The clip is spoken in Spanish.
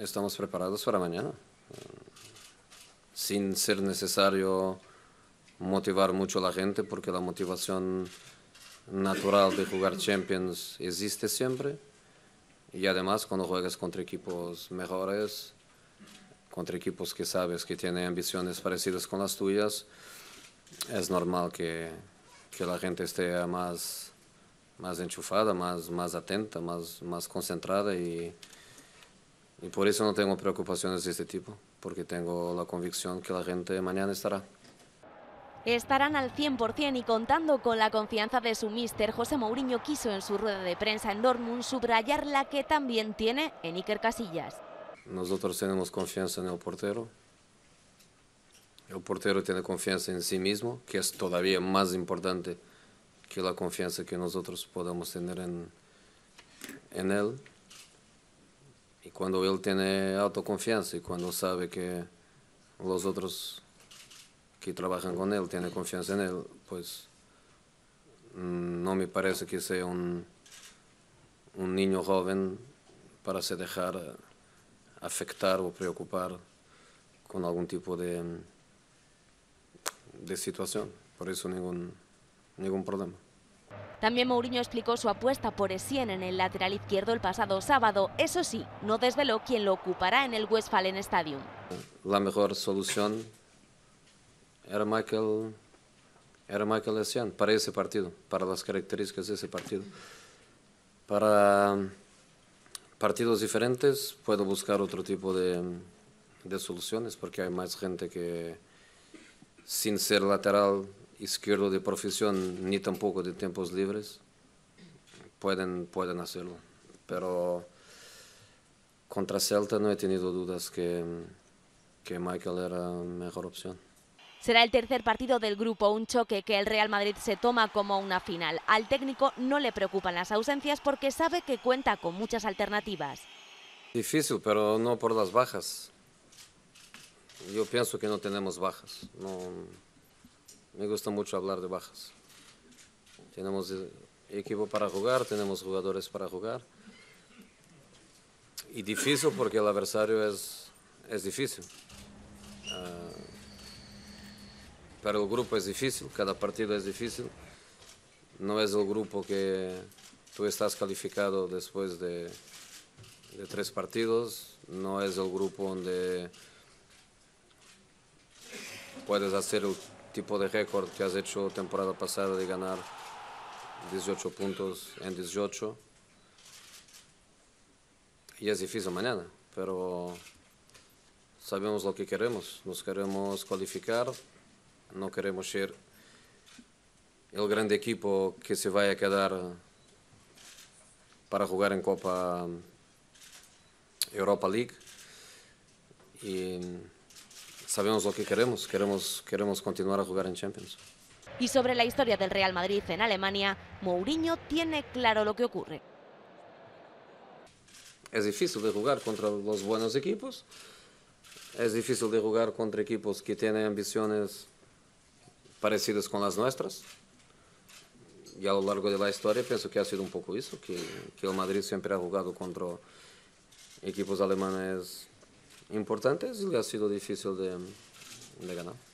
estamos preparados para mañana. Sin ser necesario motivar mucho a la gente, porque la motivación natural de jugar Champions existe siempre. Y además, cuando juegas contra equipos mejores, contra equipos que sabes que tienen ambiciones parecidas con las tuyas, es normal que, que la gente esté más, más enchufada, más, más atenta, más, más concentrada y, y por eso no tengo preocupaciones de este tipo, porque tengo la convicción que la gente mañana estará. Estarán al 100% y contando con la confianza de su míster, José Mourinho quiso en su rueda de prensa en Dortmund subrayar la que también tiene en Iker Casillas. Nosotros tenemos confianza en el portero. El portero tiene confianza en sí mismo, que es todavía más importante que la confianza que nosotros podemos tener en, en él. Y cuando él tiene autoconfianza y cuando sabe que los otros que trabajan con él tienen confianza en él, pues mm, no me parece que sea un, un niño joven para se dejar afectar o preocupar con algún tipo de, de situación. Por eso ningún, ningún problema. También Mourinho explicó su apuesta por Essien en el lateral izquierdo el pasado sábado. Eso sí, no desveló quién lo ocupará en el Westfalen Stadium. La mejor solución era Michael, era Michael Essien para ese partido, para las características de ese partido. Para partidos diferentes puedo buscar otro tipo de, de soluciones porque hay más gente que sin ser lateral izquierdo de profesión ni tampoco de tiempos libres pueden, pueden hacerlo. Pero contra Celta no he tenido dudas que, que Michael era mejor opción. Será el tercer partido del grupo, un choque que el Real Madrid se toma como una final. Al técnico no le preocupan las ausencias porque sabe que cuenta con muchas alternativas. Difícil, pero no por las bajas. Yo pienso que no tenemos bajas. No, me gusta mucho hablar de bajas. Tenemos equipo para jugar, tenemos jugadores para jugar. Y difícil porque el adversario es, es difícil. Uh, pero el grupo es difícil, cada partido es difícil. No es el grupo que tú estás calificado después de, de tres partidos. No es el grupo donde puedes hacer el tipo de récord que has hecho temporada pasada de ganar 18 puntos en 18. Y es difícil mañana, pero sabemos lo que queremos. Nos queremos cualificar, no queremos ser el grande equipo que se vaya a quedar para jugar en Copa Europa League. Y sabemos lo que queremos, queremos, queremos continuar a jugar en Champions. Y sobre la historia del Real Madrid en Alemania, Mourinho tiene claro lo que ocurre. Es difícil de jugar contra los buenos equipos, es difícil de jugar contra equipos que tienen ambiciones parecidas con las nuestras. Y a lo largo de la historia pienso que ha sido un poco eso, que, que el Madrid siempre ha jugado contra equipos alemanes importantes le ha sido difícil de, de ganar.